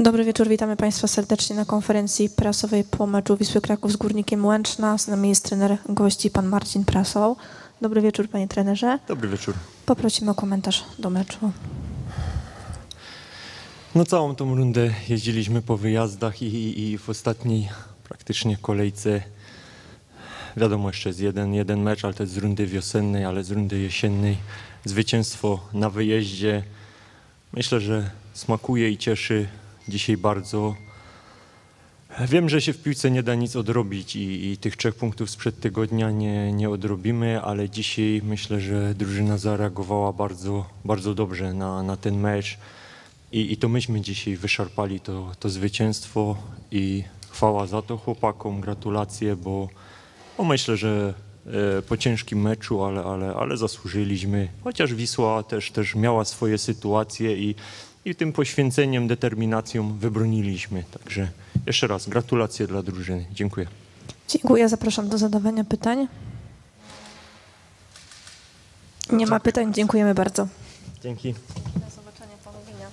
Dobry wieczór, witamy Państwa serdecznie na konferencji prasowej po meczu Wisły Kraków z Górnikiem Łęczna. Z nami jest trener gości, pan Marcin Prasoł. Dobry wieczór, panie trenerze. Dobry wieczór. Poprosimy o komentarz do meczu. No całą tą rundę jeździliśmy po wyjazdach i, i, i w ostatniej praktycznie kolejce wiadomo jeszcze jest jeden, jeden mecz, ale to jest z rundy wiosennej, ale z rundy jesiennej zwycięstwo na wyjeździe myślę, że smakuje i cieszy dzisiaj bardzo. Wiem, że się w piłce nie da nic odrobić i, i tych trzech punktów sprzed tygodnia nie, nie odrobimy, ale dzisiaj myślę, że drużyna zareagowała bardzo, bardzo dobrze na, na ten mecz i, i to myśmy dzisiaj wyszarpali to, to zwycięstwo i chwała za to chłopakom, gratulacje, bo, bo myślę, że e, po ciężkim meczu, ale, ale, ale zasłużyliśmy, chociaż Wisła też, też miała swoje sytuacje i, i tym poświęceniem, determinacją wybroniliśmy. Także jeszcze raz gratulacje dla drużyny. Dziękuję. Dziękuję, zapraszam do zadawania pytań. Nie ma pytań, dziękujemy bardzo. Dzięki. Do zobaczenia, powodzenia.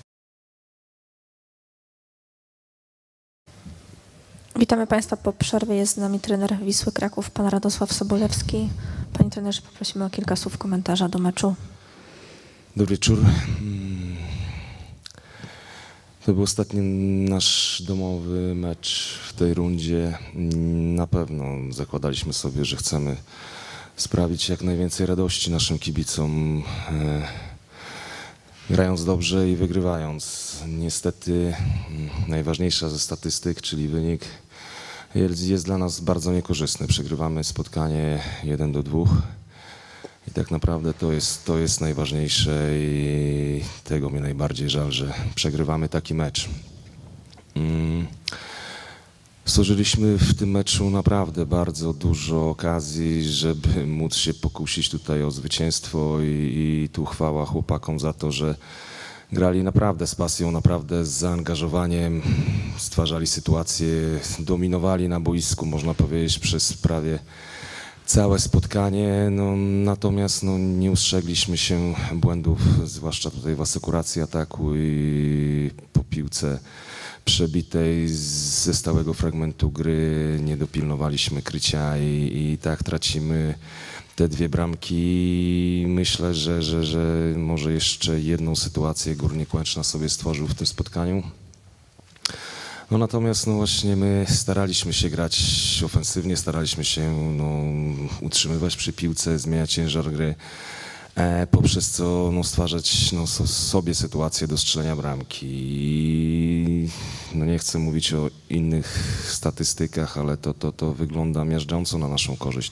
Witamy Państwa po przerwie. Jest z nami trener Wisły Kraków, pan Radosław Sobolewski. Panie trenerze, poprosimy o kilka słów komentarza do meczu. Dobry wieczór. To był ostatni nasz domowy mecz w tej rundzie. Na pewno zakładaliśmy sobie, że chcemy sprawić jak najwięcej radości naszym kibicom, e, grając dobrze i wygrywając. Niestety mm, najważniejsza ze statystyk, czyli wynik, jest dla nas bardzo niekorzystny. Przegrywamy spotkanie 1 do 2. I tak naprawdę to jest, to jest najważniejsze i tego mi najbardziej żal, że przegrywamy taki mecz. Mm. Stworzyliśmy w tym meczu naprawdę bardzo dużo okazji, żeby móc się pokusić tutaj o zwycięstwo i, i tu chwała chłopakom za to, że grali naprawdę z pasją, naprawdę z zaangażowaniem, stwarzali sytuacje, dominowali na boisku, można powiedzieć, przez prawie całe spotkanie, no, natomiast no, nie ustrzegliśmy się błędów, zwłaszcza tutaj w asekuracji ataku i po piłce przebitej ze stałego fragmentu gry nie dopilnowaliśmy krycia i, i tak tracimy te dwie bramki. Myślę, że, że, że może jeszcze jedną sytuację Górnik Łęczna sobie stworzył w tym spotkaniu. No natomiast no właśnie my staraliśmy się grać ofensywnie, staraliśmy się no, utrzymywać przy piłce, zmieniać ciężar gry, e, poprzez co no, stwarzać no, so, sobie sytuację do strzelenia bramki. I, no nie chcę mówić o innych statystykach, ale to, to, to wygląda miażdżąco na naszą korzyść.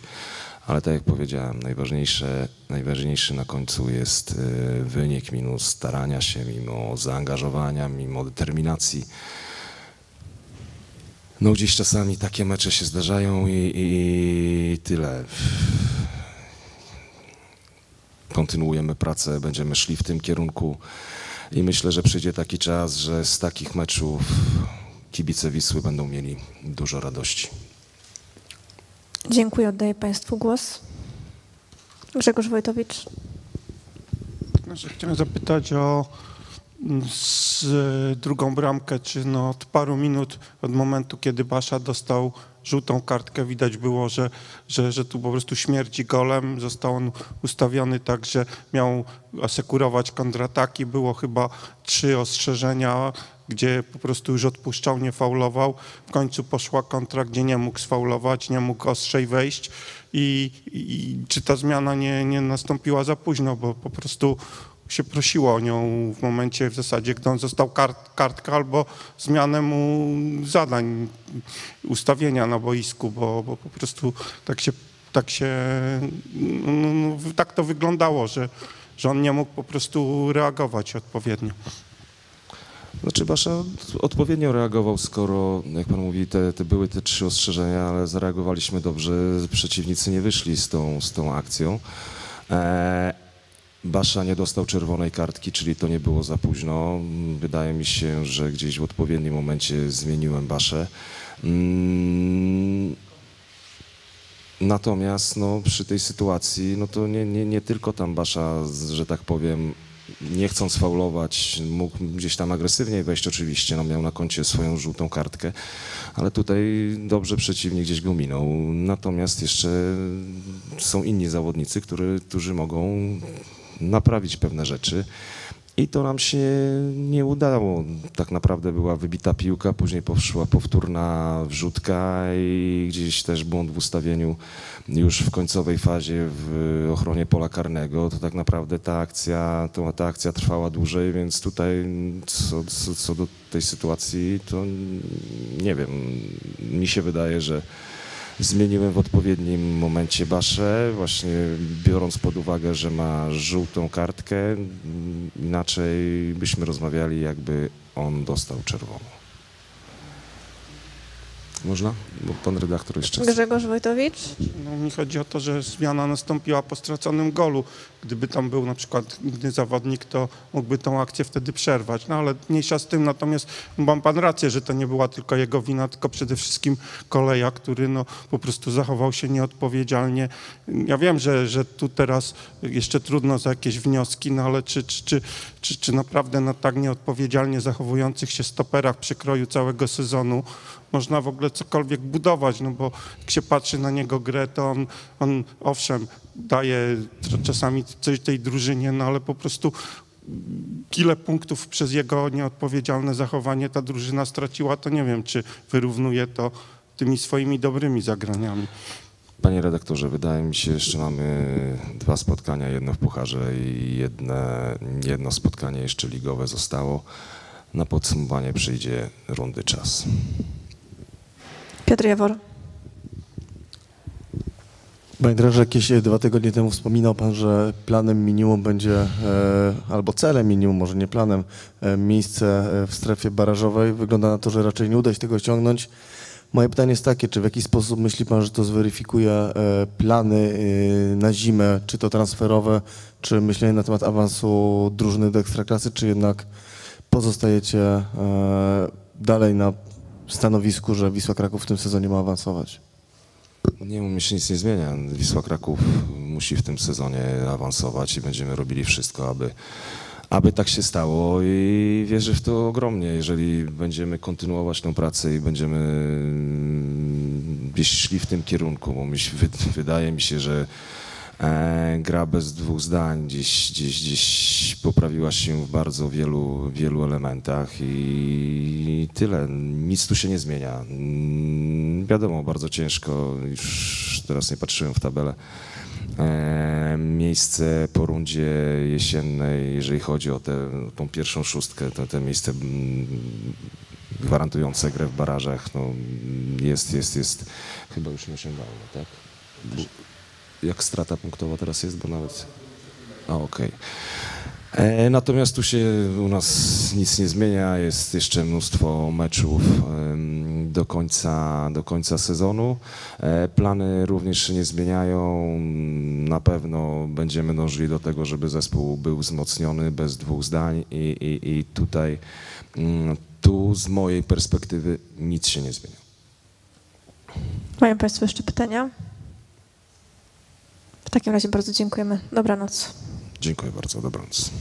Ale tak jak powiedziałem, najważniejsze, najważniejszy na końcu jest e, wynik, mimo starania się, mimo zaangażowania, mimo determinacji. No gdzieś czasami takie mecze się zdarzają i, i tyle. Kontynuujemy pracę, będziemy szli w tym kierunku i myślę, że przyjdzie taki czas, że z takich meczów kibice Wisły będą mieli dużo radości. Dziękuję, oddaję Państwu głos. Grzegorz Wojtowicz. Znaczy, Chciałem zapytać o z, drugą bramkę, czy no od paru minut od momentu, kiedy Basza dostał żółtą kartkę, widać było, że, że, że tu po prostu śmierci golem. Został on ustawiony tak, że miał asekurować kontrataki. Było chyba trzy ostrzeżenia, gdzie po prostu już odpuszczał, nie faulował. W końcu poszła kontra, gdzie nie mógł sfaulować, nie mógł ostrzej wejść. I, i czy ta zmiana nie, nie nastąpiła za późno, bo po prostu się prosiło o nią w momencie w zasadzie, gdy on został kart, kartka albo zmianę mu zadań, ustawienia na boisku, bo, bo po prostu tak się, tak się, no, no, tak to wyglądało, że, że on nie mógł po prostu reagować odpowiednio. Znaczy Basza odpowiednio reagował, skoro, jak pan mówi, te, te były te trzy ostrzeżenia, ale zareagowaliśmy dobrze, przeciwnicy nie wyszli z tą, z tą akcją. E, Basza nie dostał czerwonej kartki, czyli to nie było za późno. Wydaje mi się, że gdzieś w odpowiednim momencie zmieniłem Baszę. Mm, Natomiast no, przy tej sytuacji, no to nie, nie, nie tylko tam Basza, że tak powiem, nie chcąc faulować, mógł gdzieś tam agresywniej wejść oczywiście, no miał na koncie swoją żółtą kartkę, ale tutaj dobrze przeciwnik gdzieś go minął. Natomiast jeszcze są inni zawodnicy, który, którzy mogą naprawić pewne rzeczy. I to nam się nie udało. Tak naprawdę była wybita piłka, później poszła powtórna wrzutka i gdzieś też błąd w ustawieniu już w końcowej fazie w ochronie pola karnego. To tak naprawdę ta akcja, to, ta akcja trwała dłużej, więc tutaj co, co, co do tej sytuacji, to nie wiem, mi się wydaje, że Zmieniłem w odpowiednim momencie Baszę, właśnie biorąc pod uwagę, że ma żółtą kartkę. Inaczej byśmy rozmawiali, jakby on dostał czerwoną. Można? Bo pan redaktor jeszcze. Grzegorz Wojtowicz? No, mi chodzi o to, że zmiana nastąpiła po straconym golu. Gdyby tam był na przykład inny zawodnik, to mógłby tą akcję wtedy przerwać. No ale mniejsza z tym, natomiast mam pan rację, że to nie była tylko jego wina, tylko przede wszystkim koleja, który no, po prostu zachował się nieodpowiedzialnie. Ja wiem, że, że tu teraz jeszcze trudno za jakieś wnioski, no ale czy, czy, czy, czy, czy naprawdę na tak nieodpowiedzialnie zachowujących się stoperach przekroju całego sezonu można w ogóle cokolwiek budować, no bo jak się patrzy na niego grę, to on, on owszem, daje czasami coś tej drużynie, no ale po prostu ile punktów przez jego nieodpowiedzialne zachowanie ta drużyna straciła, to nie wiem, czy wyrównuje to tymi swoimi dobrymi zagraniami. Panie redaktorze, wydaje mi się, jeszcze mamy dwa spotkania, jedno w Pucharze i jedne, jedno spotkanie jeszcze ligowe zostało. Na podsumowanie przyjdzie rundy czas. Piotr Jawor. Panie trenerze, jakieś e, dwa tygodnie temu wspominał Pan, że planem minimum będzie, e, albo celem minimum, może nie planem, e, miejsce w strefie barażowej. Wygląda na to, że raczej nie uda się tego osiągnąć. Moje pytanie jest takie, czy w jakiś sposób myśli Pan, że to zweryfikuje plany na zimę, czy to transferowe, czy myślenie na temat awansu drużyny do Ekstraklasy, czy jednak pozostajecie dalej na stanowisku, że Wisła Kraków w tym sezonie ma awansować? Nie, u mnie się nic nie zmienia. Wisła Kraków musi w tym sezonie awansować i będziemy robili wszystko, aby, aby tak się stało i wierzę w to ogromnie. Jeżeli będziemy kontynuować tę pracę i będziemy mm, szli w tym kierunku, bo mi się, wy- wydaje mi się, że gra bez dwóch zdań gdzieś, gdzieś, gdzieś poprawiła się w bardzo wielu, wielu elementach i tyle. Nic tu się nie zmienia. Mm, Wiadomo, bardzo ciężko, już teraz nie patrzyłem w tabelę. E, miejsce po rundzie jesiennej, jeżeli chodzi o tę tą pierwszą szóstkę, to te miejsce mm, gwarantujące grę w barażach, no, jest, jest, jest chyba już nieosiągalne, tak? Jak strata punktowa teraz jest, bo nawet... Okej. E, Natomiast tu się u nas nic nie zmienia, jest jeszcze mnóstwo meczów do końca, do końca sezonu. E, Plany również się nie zmieniają. Na pewno będziemy dążyli do tego, żeby zespół był wzmocniony bez dwóch zdań i, i, i tutaj mm, tu z mojej perspektywy nic się nie zmienia. Mają Państwo jeszcze pytania? W takim razie bardzo dziękujemy. Dobranoc. Dziękuję bardzo, dobranoc.